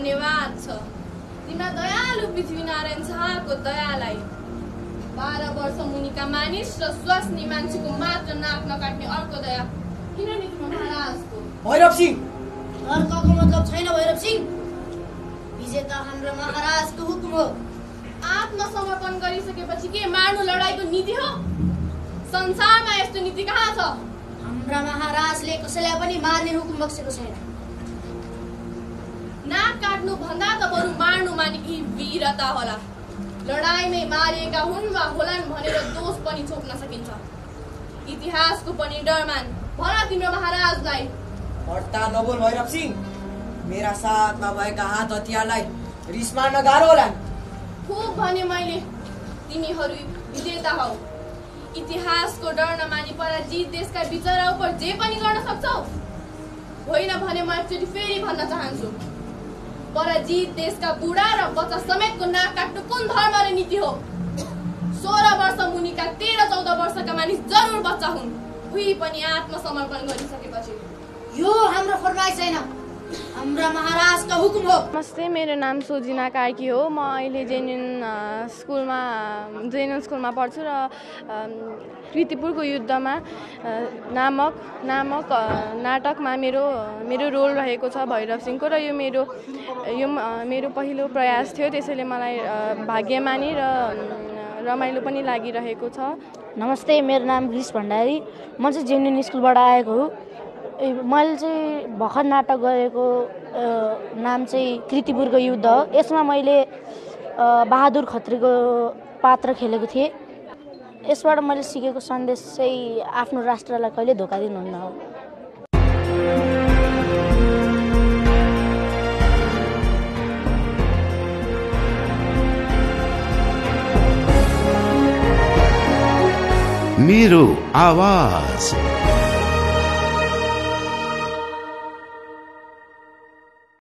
धन्यवाद छ। तिम्रा दयालु पृथ्वीनारायण शाहको दयालाई। बाह्र वर्ष मुनिका मानिस र स्वास्नी मान्छेको मात्र नाक नकाट्ने अर्को दया। किन नि तिम्रो महाराजको भैरव सिंह! अर्काको मतलब छैन भैरव सिंह। विजेता हाम्रो महाराजको हुकुम हो। आत्मसमर्पण गरिसकेपछि के मार्नु लडाइँको नीति हो? संसारमा यस्तो नीति कहाँ छ? हाम्रा महाराजले कसैलाई पनि मार्ने हुकुम बक्सेको छैन। काट्नु भन्दा त बरु मार्नु मानेकी वीरता होला लडाइँमै मारिएका हुन् वा होलान् भनेर दोष पनि छोप्न सकिन्छ इतिहासको पनि डर मान भन तिम्रो महाराजलाई हट्टा नबोल भैरव सिंह मेरा साथमा भएका हात हतियारलाई रिस मार्न गाह्रो होला खुब भने मैले तिमीहरू विजेता हौ इतिहासको डर नमानी पराजित देशका बिचरा उप जे पनि गर्न सक्छौ होइन भने म एकचोटि फेरि भन्न चाहन्छु पराजित देशका बुढा र बच्चा समेतको नाक काट्नु कुन धर्म र नीति हो सोह्र वर्ष मुनिका तेह्र चौध वर्षका मानिस जरुर बच्चा हुन् उही पनि आत्मसमर्पण गरिसकेपछि यो हाम्रो फरमाइस छैन हाम्रा महाराजका हुकुम हो। नमस्ते मेरो नाम सोजिना कार्की हो। म अहिले जेएनएन अ, स्कुलमा जेएनएन स्कुलमा पढ्छु र कृतिपुरको युद्धमा नामक नामक नाटकमा मेरो मेरो रोल रहेको छ भैरव सिंहको र यो मेरो यो मेरो पहिलो प्रयास थियो। त्यसैले मलाई भाग्यमानी र रमाइलो पनि लागिरहेको छ। नमस्ते मेरो नाम ग्रिस भण्डारी। म चाहिँ जेएनएन स्कुलबाट आएको हो। मैले चाहिँ भर्खर नाटक गरेको नाम चाहिँ कृतिपुरको युद्ध हो। यसमा मैले बहादुर खत्रीको पात्र खेलेको थिएँ। यसबाट मैले सिकेको सन्देश चाहिँ आफ्नो राष्ट्रलाई कहिले धोका दिनुहुन्न हो। मेरो आवाज।